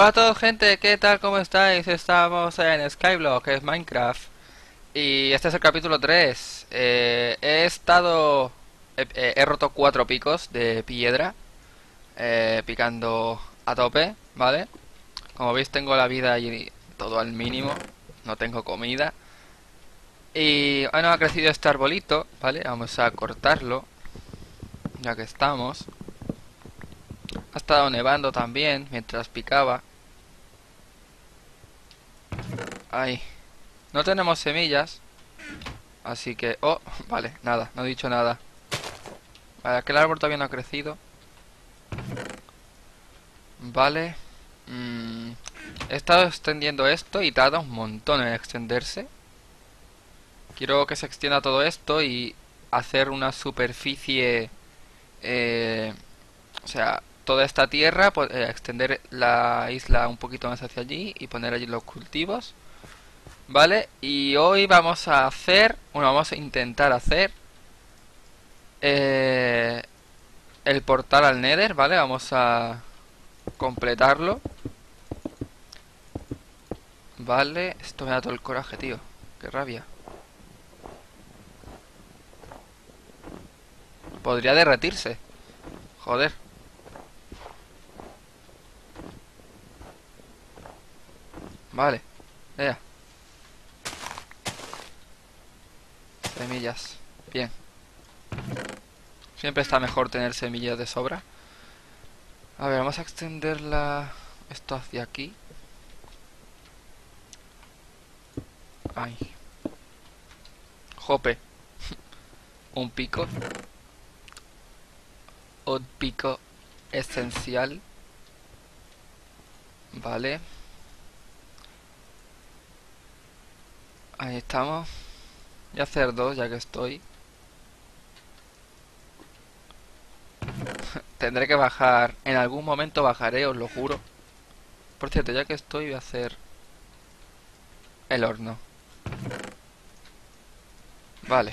Hola a todos gente, ¿qué tal? ¿Cómo estáis? Estamos en Skyblock, que es Minecraft Y este es el capítulo 3 eh, He estado... He, he, roto cuatro picos de piedra eh, Picando a tope, ¿vale? Como veis tengo la vida ahí todo al mínimo No tengo comida Y bueno, ha crecido este arbolito, ¿vale? Vamos a cortarlo Ya que estamos ha estado nevando también mientras picaba. Ay. No tenemos semillas. Así que... Oh, vale, nada, no he dicho nada. Vale, aquel árbol todavía no ha crecido. Vale. Mm, he estado extendiendo esto y tarda un montón en extenderse. Quiero que se extienda todo esto y hacer una superficie... Eh, o sea, toda esta tierra, pues, eh, extender la isla un poquito más hacia allí y poner allí los cultivos. ¿Vale? Y hoy vamos a hacer, bueno, vamos a intentar hacer eh, el portal al Nether, ¿vale? Vamos a completarlo. Vale, esto me da todo el coraje, tío. Qué rabia. Podría derretirse. Joder. Vale, ya. Semillas, bien. Siempre está mejor tener semillas de sobra. A ver, vamos a extenderla esto hacia aquí. Ay. Jope. Un pico. Un pico esencial. Vale. Ahí estamos. Voy a hacer dos ya que estoy. Tendré que bajar. En algún momento bajaré, os lo juro. Por cierto, ya que estoy voy a hacer el horno. Vale.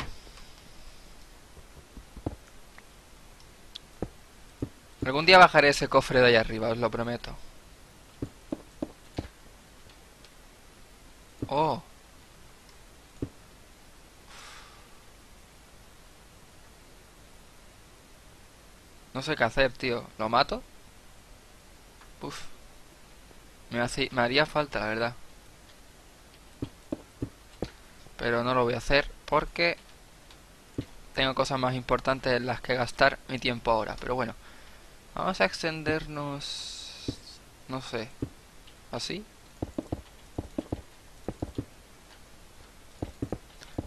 Algún día bajaré ese cofre de ahí arriba, os lo prometo. Oh. No sé qué hacer, tío. ¿Lo mato? Uf. Me, me haría falta, la verdad. Pero no lo voy a hacer porque tengo cosas más importantes en las que gastar mi tiempo ahora. Pero bueno, vamos a extendernos... No sé. ¿Así?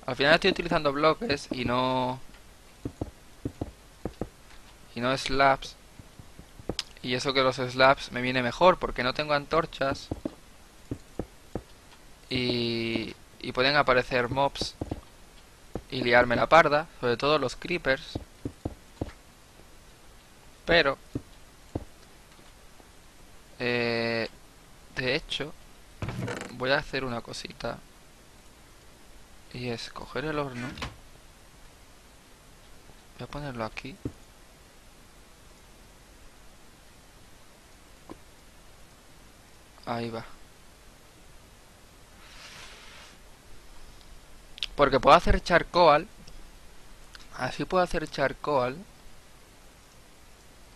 Al final estoy utilizando bloques y no y no slabs. Y eso que los slabs me viene mejor porque no tengo antorchas. Y, y pueden aparecer mobs y liarme la parda, sobre todo los creepers. Pero, eh, de hecho, voy a hacer una cosita. Y es coger el horno. Voy a ponerlo aquí. Ahí va. Porque puedo hacer charcoal. Así puedo hacer charcoal.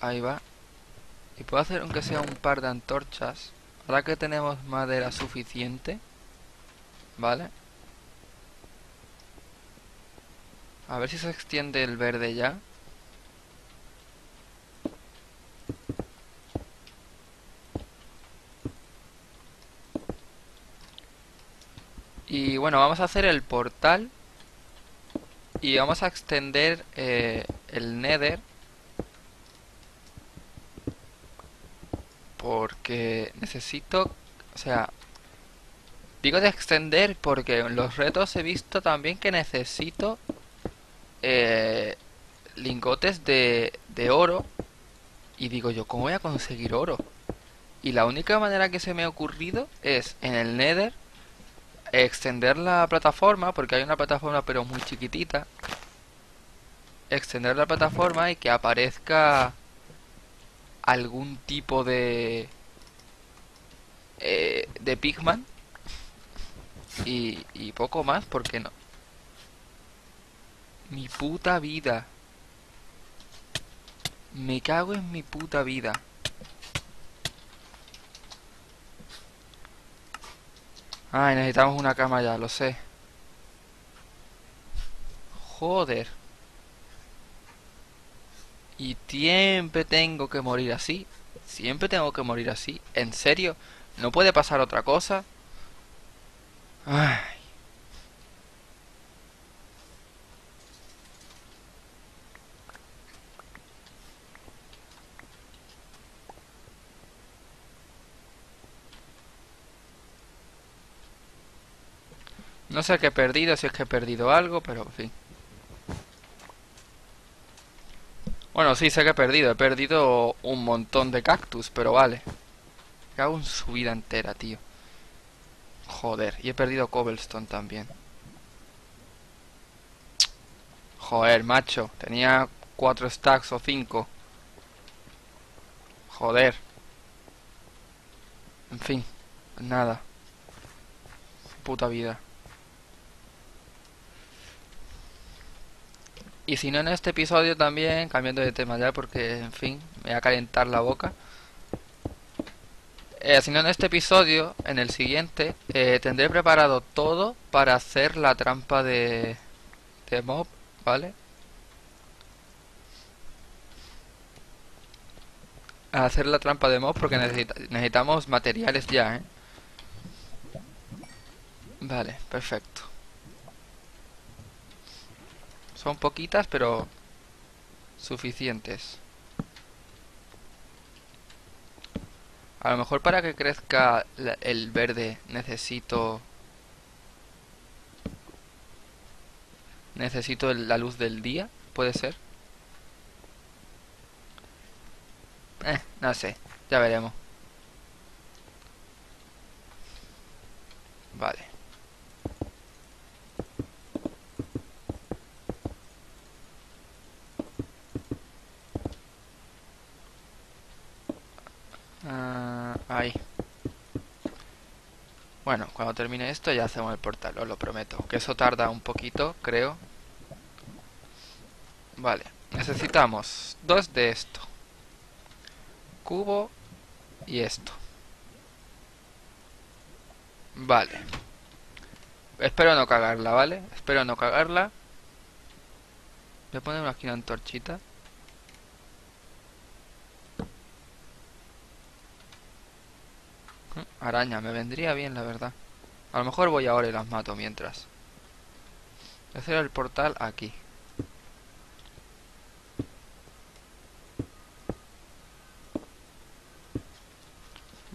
Ahí va. Y puedo hacer aunque sea un par de antorchas. Ahora que tenemos madera suficiente. ¿Vale? A ver si se extiende el verde ya. Y bueno, vamos a hacer el portal. Y vamos a extender eh, el nether. Porque necesito... O sea... Digo de extender porque en los retos he visto también que necesito... Eh, lingotes de, de oro. Y digo yo, ¿cómo voy a conseguir oro? Y la única manera que se me ha ocurrido es en el nether extender la plataforma, porque hay una plataforma pero muy chiquitita, extender la plataforma y que aparezca algún tipo de eh, de Pigman. Y, y poco más, ¿por qué no? Mi puta vida. Me cago en mi puta vida. Ay, necesitamos una cama ya, lo sé. Joder. Y siempre tengo que morir así. Siempre tengo que morir así. ¿En serio? ¿No puede pasar otra cosa? Ay. No sé qué he perdido, si es que he perdido algo, pero en fin. Bueno, sí, sé que he perdido. He perdido un montón de cactus, pero vale. Cago en su vida entera, tío. Joder, y he perdido cobblestone también. Joder, macho. Tenía cuatro stacks o cinco. Joder. En fin, nada. Puta vida. Y si no en este episodio también, cambiando de tema ya porque, en fin, me va a calentar la boca. Eh, si no en este episodio, en el siguiente, eh, tendré preparado todo para hacer la trampa de, de mob, ¿vale? Hacer la trampa de mob porque necesitamos materiales ya, ¿eh? Vale, perfecto. Son poquitas, pero suficientes. A lo mejor para que crezca el verde necesito... Necesito la luz del día, ¿puede ser? Eh, no sé, ya veremos. Vale. Ahí. Bueno, cuando termine esto ya hacemos el portal, os lo prometo. Que eso tarda un poquito, creo. Vale, necesitamos dos de esto. Cubo y esto. Vale. Espero no cagarla, ¿vale? Espero no cagarla. Voy a poner aquí una antorchita. Araña, me vendría bien, la verdad. A lo mejor voy ahora y las mato mientras. Voy a hacer el portal aquí.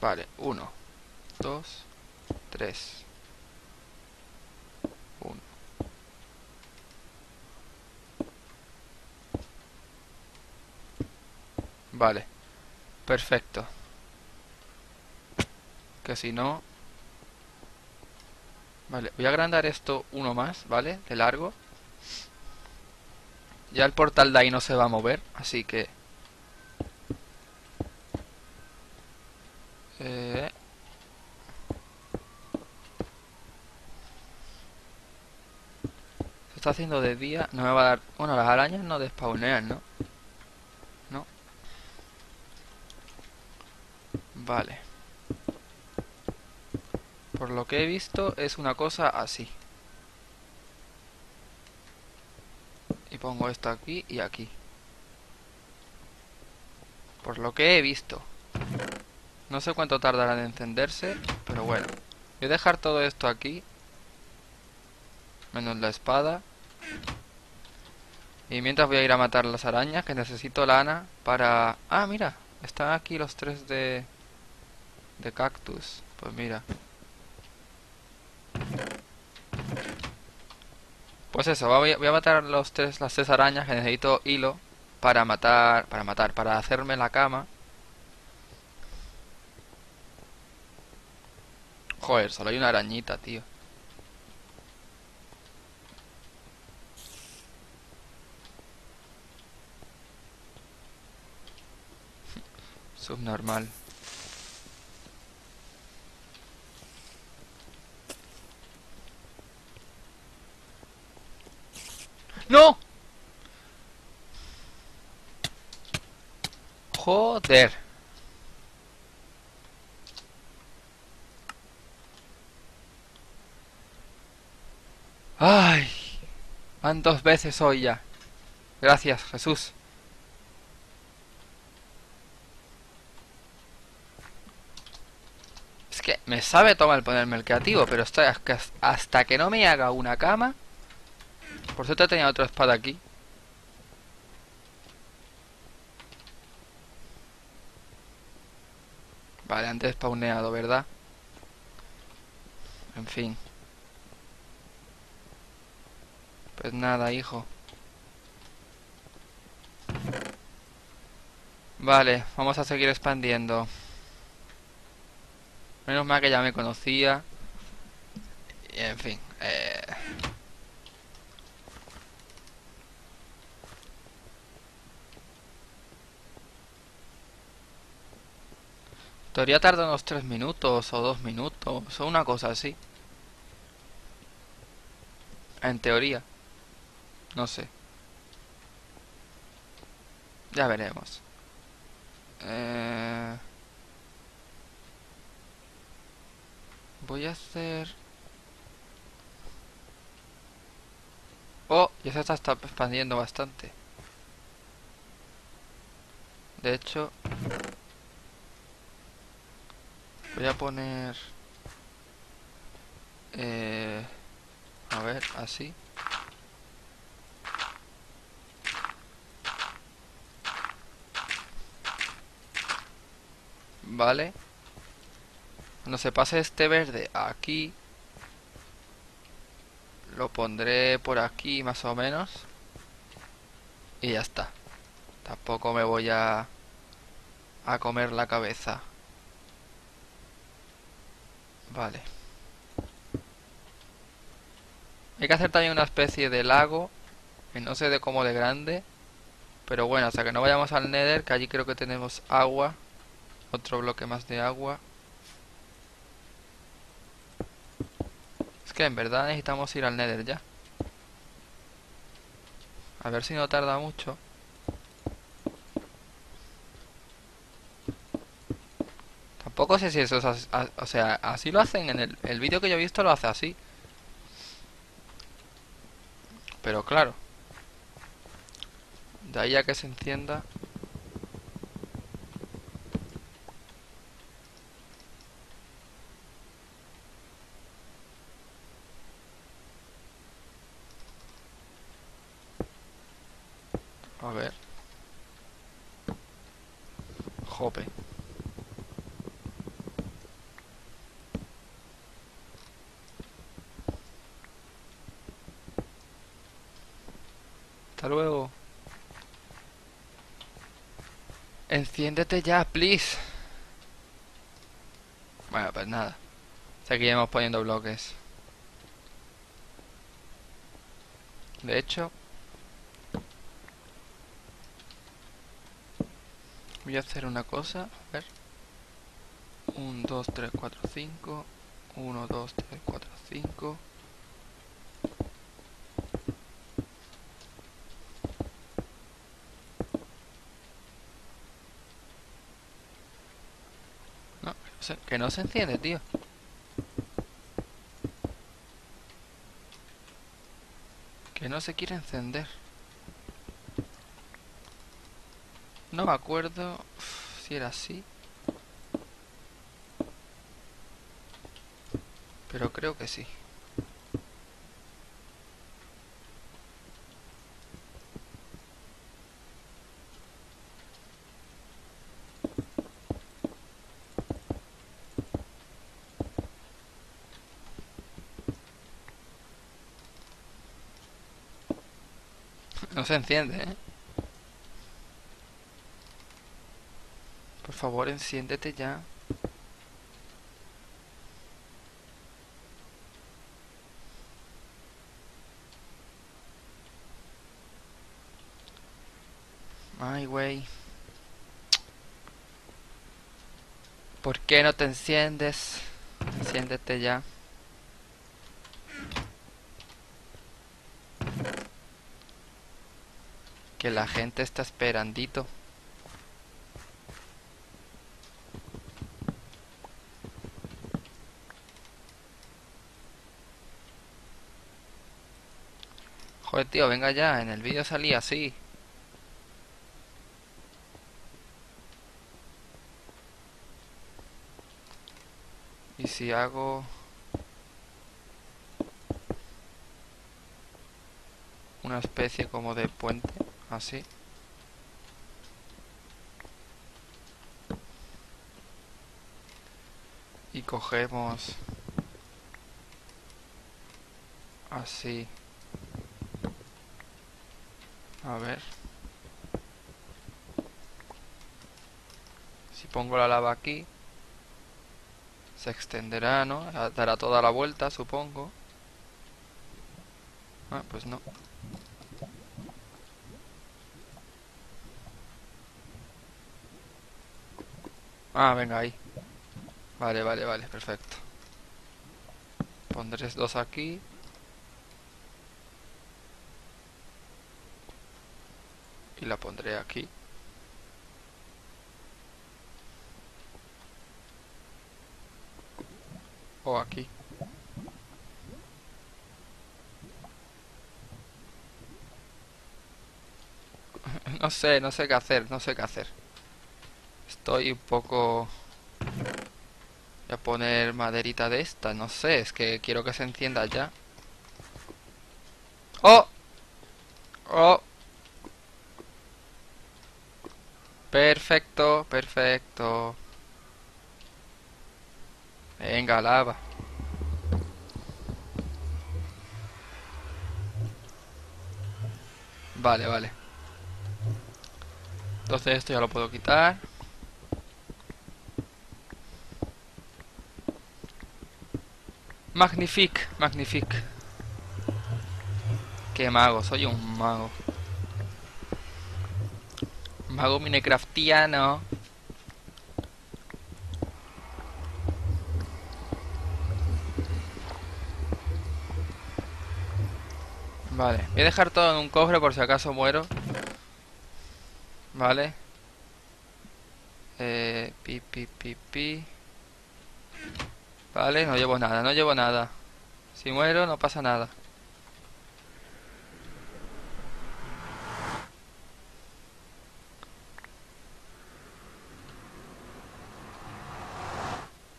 Vale, uno, dos, tres. Uno. Vale, perfecto que si no... Vale, voy a agrandar esto uno más, ¿vale? De largo. Ya el portal de ahí no se va a mover, así que... Eh... Se está haciendo de día, no me va a dar... Bueno, las arañas no despawnean, ¿no? No. Vale. Que he visto es una cosa así. Y pongo esto aquí y aquí. Por lo que he visto. No sé cuánto tardará en encenderse, pero bueno. Voy a dejar todo esto aquí. Menos la espada. Y mientras voy a ir a matar las arañas, que necesito lana para... Ah, mira, están aquí los tres de... De cactus. Pues mira. Pues eso, voy a, matar los tres, las tres arañas que necesito hilo para matar, para matar, para hacerme la cama. Joder, solo hay una arañita, tío. Subnormal. ¡No! Joder. Ay. Van dos veces hoy ya. Gracias, Jesús. Es que me sabe tomar ponerme el creativo, pero estoy hasta que no me haga una cama. Por cierto, tenía otra espada aquí. Vale, antes spawneado, ¿verdad? En fin. Pues nada, hijo. Vale, vamos a seguir expandiendo. Menos mal que ya me conocía. Y en fin. Eh... Teoría tarda unos 3 minutos o 2 minutos o una cosa así. En teoría. No sé. Ya veremos. Eh... Voy a hacer... Oh, ya se está expandiendo bastante. De hecho... Voy a poner... Eh, a ver, así. Vale. Cuando se pase este verde aquí, lo pondré por aquí más o menos. Y ya está. Tampoco me voy a, a comer la cabeza. Vale. Hay que hacer también una especie de lago. Que no sé de cómo de grande. Pero bueno, hasta que no vayamos al Nether, que allí creo que tenemos agua. Otro bloque más de agua. Es que en verdad necesitamos ir al Nether ya. A ver si no tarda mucho. Tampoco sé si eso es así, o sea, así lo hacen en el, el vídeo que yo he visto lo hace así. Pero claro. De ahí a que se encienda. A ver. Jope. Hasta luego. Enciéndete ya, please. Bueno, pues nada. Seguiremos poniendo bloques. De hecho, voy a hacer una cosa. A ver. 1, 2, 3, 4, 5. 1, 2, 3, 4, 5. que no se enciende, tío. Que no se quiere encender. No me acuerdo si era así. Pero creo que sí. No se enciende, ¿eh? Por favor, enciéndete ya. Ay, güey. ¿Por qué no te enciendes? Enciéndete ya. Que la gente está esperandito. Joder, tío, venga ya. En el vídeo salía así. Y si hago... Una especie como de puente, así. Y cogemos... Así. A ver. Si pongo la lava aquí, se extenderá, ¿no? Dará toda la vuelta, supongo. Ah, pues no. Ah, venga, ahí. Vale, vale, vale, perfecto. Pondré dos aquí. y la pondré aquí o aquí no sé, no sé qué hacer, no sé qué hacer estoy un poco voy a poner maderita de esta, no sé, es que quiero que se encienda ya ¡Oh! ¡Oh! Perfecto, perfecto. Venga, lava. Vale, vale. Entonces esto ya lo puedo quitar. Magnifique, magnifique. Qué mago, soy un mago. Mago minecraftiano. Vale, voy a dejar todo en un cofre por si acaso muero. Vale. Eh, pi, pi, pi, pi. Vale, no llevo nada, no llevo nada. Si muero no pasa nada.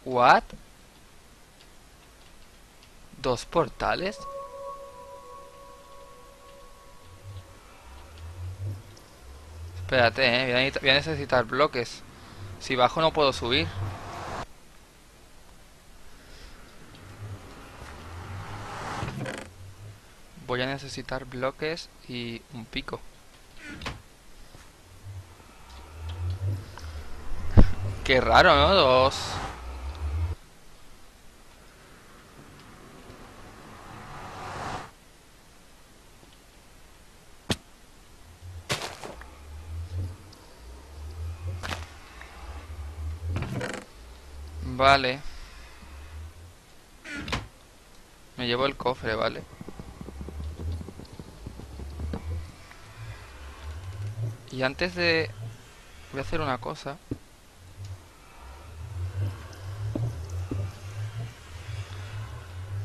What? ¿Dos portales? Espérate, eh. Voy a, necesitar bloques. Si bajo no puedo subir. Voy a necesitar bloques y un pico. Qué raro, ¿no? Dos... Vale. Me llevo el cofre, vale. Y antes de... Voy a hacer una cosa.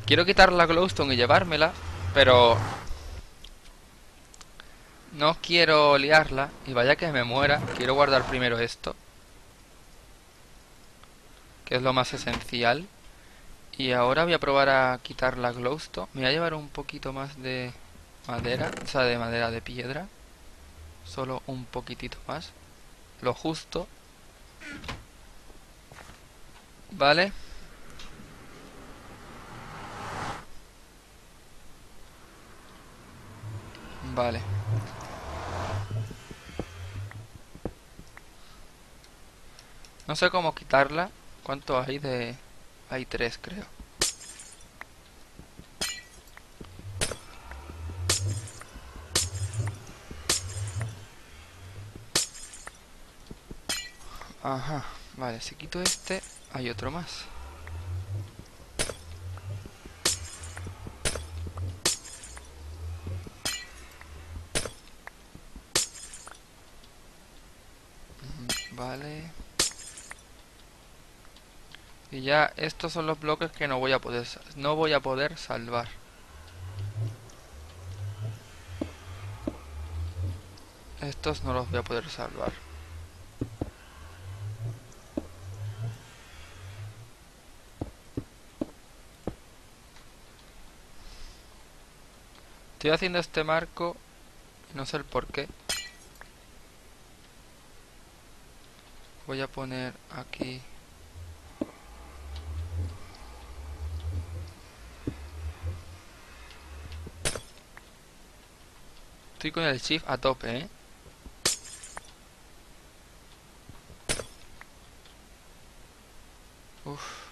Quiero quitar la glowstone y llevármela, pero... No quiero liarla y vaya que me muera. Quiero guardar primero esto que es lo más esencial. Y ahora voy a probar a quitar la glowstone. Me voy a llevar un poquito más de madera, o sea, de madera de piedra. Solo un poquitito más. Lo justo. Vale. Vale. No sé cómo quitarla. ¿Cuánto hay de...? Hay tres, creo. Vale, si quito este, hay otro más. Mm, vale. Y ya estos son los bloques que no voy a poder no voy a poder salvar. Estos no los voy a poder salvar. Estoy haciendo este marco, no sé el por qué. Voy a poner aquí Estoy con el shift a tope, ¿eh? Uf.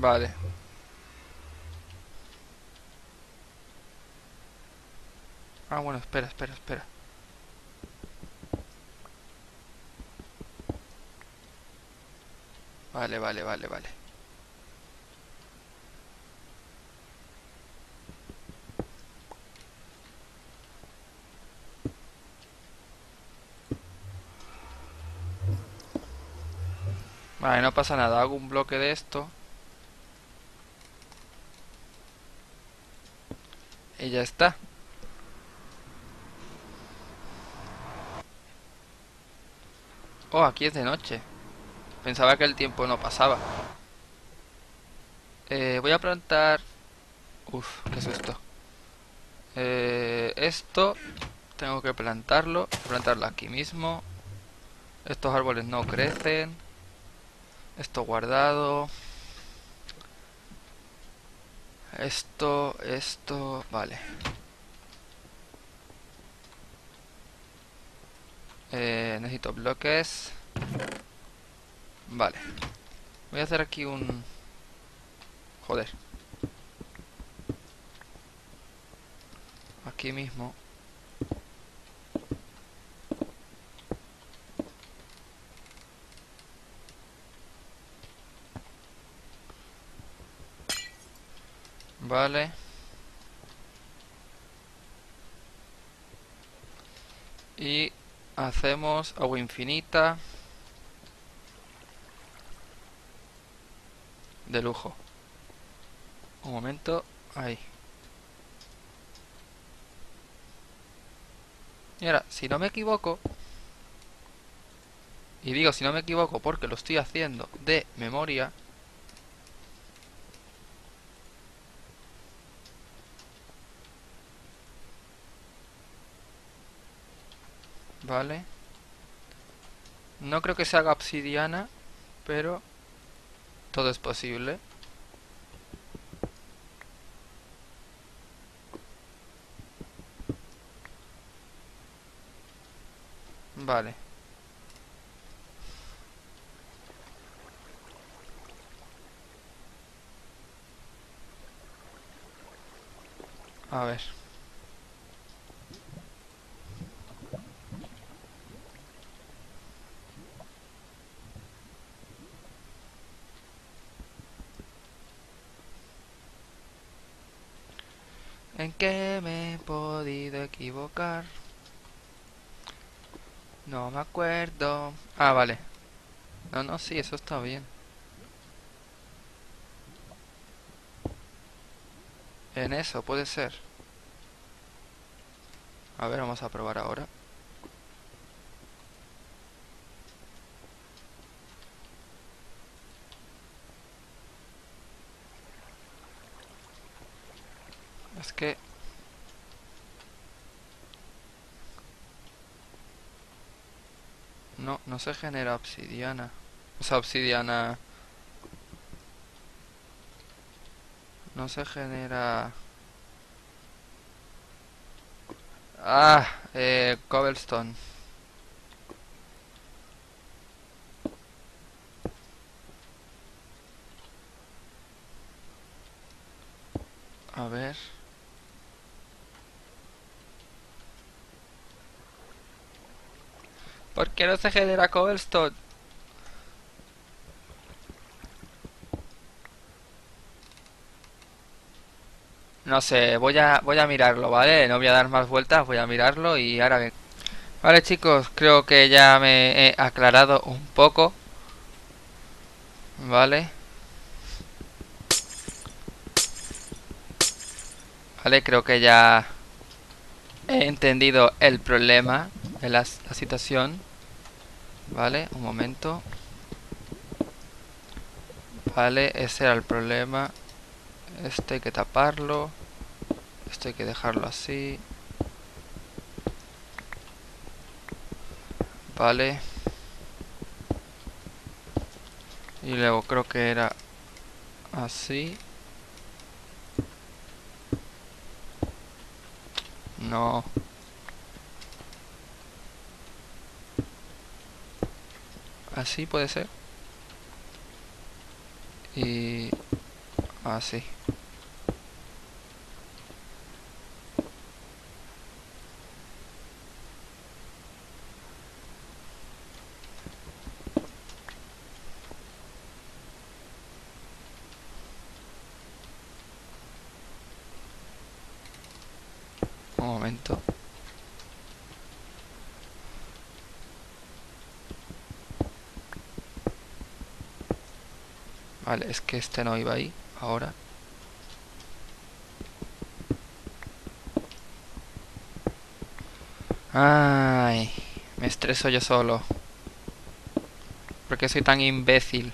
Vale. Ah, bueno, espera, espera, espera. Vale, vale, vale, vale. Vale, no pasa nada, hago un bloque de esto. Y ya está. Oh, aquí es de noche. Pensaba que el tiempo no pasaba. Eh, voy a plantar... Uf, ¿qué es esto? Eh, esto tengo que plantarlo. Plantarlo aquí mismo. Estos árboles no crecen. Esto guardado. Esto, esto... Vale. Eh, necesito bloques. Vale. Voy a hacer aquí un... Joder. Aquí mismo. Y hacemos agua infinita. de lujo. Un momento, ahí. Y ahora, si no me equivoco, y digo si no me equivoco porque lo estoy haciendo de memoria, Vale. No creo que se haga obsidiana, pero todo es posible. Vale. A ver. ¿En me he podido equivocar? No me acuerdo. Ah, vale. No, no, sí, eso está bien. En eso, puede ser. A ver, vamos a probar ahora. No, no se genera obsidiana. O sea, obsidiana... No se genera... Ah, eh, cobblestone. no se genera cobblestone? No sé, voy a, voy a mirarlo, ¿vale? No voy a dar más vueltas, voy a mirarlo y ahora vengo. Vale chicos, creo que ya me he aclarado un poco. Vale. Vale, creo que ya he entendido el problema, la situación. Vale, un momento. Vale, ese era el problema. Este hay que taparlo. Esto hay que dejarlo así. Vale. Y luego creo que era así. No. Así puede ser. Y así. Un momento. Vale, es que este no iba ahí, ahora. Ay, me estreso yo solo. ¿Por qué soy tan imbécil?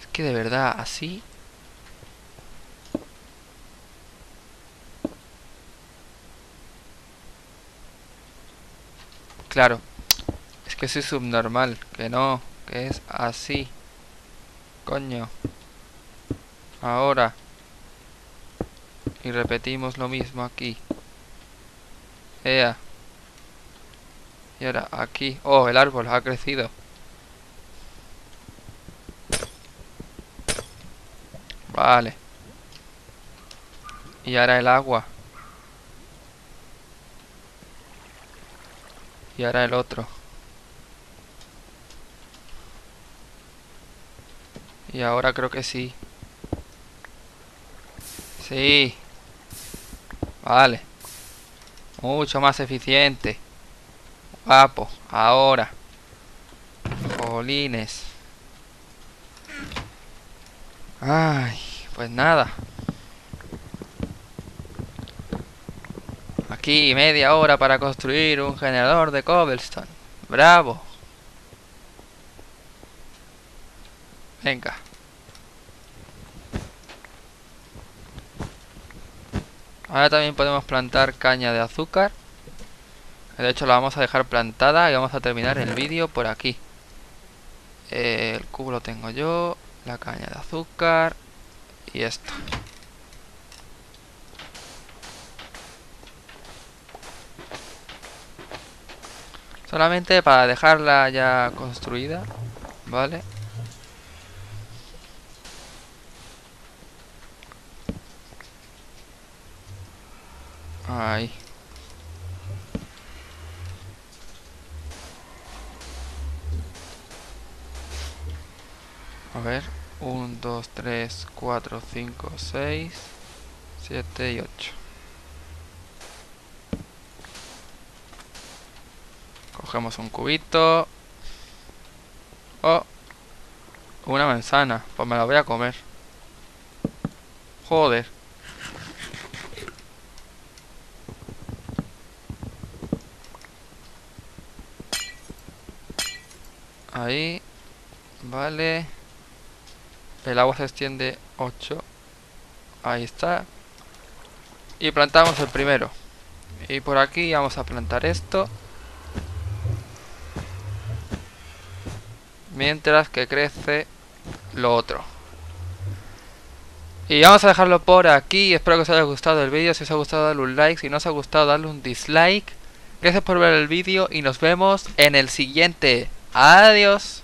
Es que de verdad, así... Claro, que soy subnormal, que no, que es así. Coño. Ahora. Y repetimos lo mismo aquí. Ea. Y ahora aquí. Oh, el árbol ha crecido. Vale. Y ahora el agua. Y ahora el otro. Y ahora creo que sí. Sí. Vale. Mucho más eficiente. Guapo. Ahora. Jolines. Ay, pues nada. Aquí media hora para construir un generador de cobblestone. Bravo. Venga. Ahora también podemos plantar caña de azúcar. De hecho la vamos a dejar plantada y vamos a terminar el vídeo por aquí. Eh, el cubo lo tengo yo. La caña de azúcar. Y esto. Solamente para dejarla ya construida. Vale. Ahí. A ver. 1, 2, 3, 4, 5, 6, 7 y 8. Cogemos un cubito. Oh. Una manzana. Pues me la voy a comer. Joder. Ahí. Vale. El agua se extiende 8. Ahí está. Y plantamos el primero. Y por aquí vamos a plantar esto. Mientras que crece lo otro. Y vamos a dejarlo por aquí. Espero que os haya gustado el vídeo. Si os ha gustado, darle un like. Si no os ha gustado, darle un dislike. Gracias por ver el vídeo y nos vemos en el siguiente. Adiós.